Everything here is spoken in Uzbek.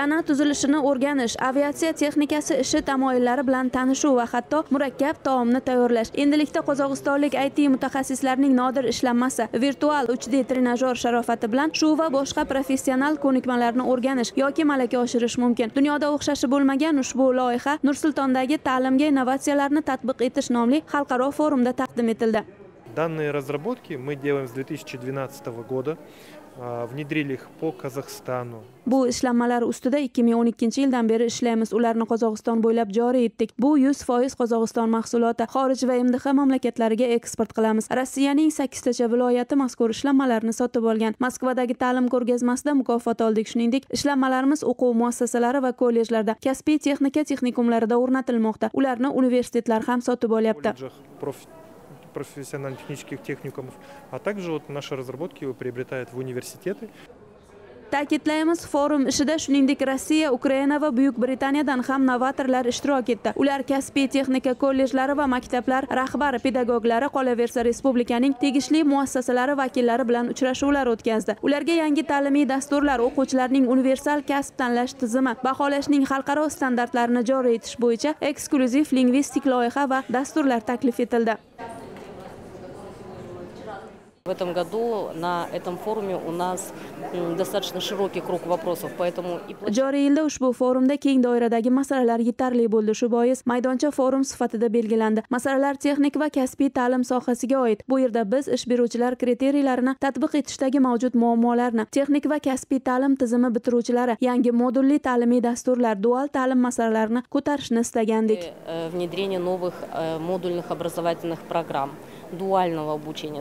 tana tuzilishini o'rganish aviatsiya texnikasi ishi tamoyillari bilan tanishuv va hatto murakkab taomni tayyorlash. Endilikda qozog'istonlik it mutaxassislarning nodir ishlanmasi virtual 3d trenajyor sharofati bilan shu va boshqa professional ko'nikmalarni o'rganish yoki malaka oshirish mumkin. Dunyoda o'xshashi bo'lmagan ushbu loyiha nur sultondagi ta'limga innovatsiyalarni tatbiq etish nomli xalqaro forumda taqdim etildi. Данные разработки мы делаем с 2012 года, внедрили их по Казахстану. bu ishlanmalar ustida 2012 yildan beri ishlaymiz ularni qozog'iston bo'ylab joriy etdik bu 100 foiz qozog'iston mahsuloti xorij va mdh mamlakatlariga eksport qilamiz rossiyaning sakkiztacha viloyati mazkur ishlanmalarni sotib olgan. Moskvadagi ta'lim ko'rgazmasida mukofot oldik. Shuningdek ishlanmalarimiz o'quv muassasalari va kollejlarda kasbiy texnika texnikumlarida o'rnatilmoqda. Ularni universitetlar ham sotib olyapti профессионально-технических техникумов, а также вот наши разработки приобретают в университеты. ta'kidlaymiz forum ishida shuningdek rossiya ukraina va buyuk britaniyadan ham novatorlar ishtirok etdi. Ular kasbiy texnika kollejlari va maktablar rahbar pedagoglari qolaversa respublikaning tegishli muassasalari vakillari bilan uchrashuvlar o'tkazdi. Ularga yangi ta'limiy dasturlar o'quvchilarning universal kasb tanlash tizimi baholashning xalqaro standartlarini joriy etish bo'yicha eksklyuziv lingvistik loyiha va dasturlar taklif etildi. В этом году на этом форуме у нас достаточно широкий круг вопросов, поэтому и площадка joriy yilda ushbu forumda keng doiradagi masalalar yetarli bo'ldi. Shu bois maydoncha forum sifatida belgilandi. Masalalar texnik va kasbiy ta'lim sohasiga oid. Bu yerda biz ish beruvchilar kriteriylarini tatbiq etishdagi mavjud muammolarni texnik va kasbiy ta'lim tizimi bitiruvchilari yangi modulli ta'limiy dasturlar dual ta'lim masalalarini ko'tarishni istagandik. Э, внедрение новых э, модульных образовательных программ дуального обучения.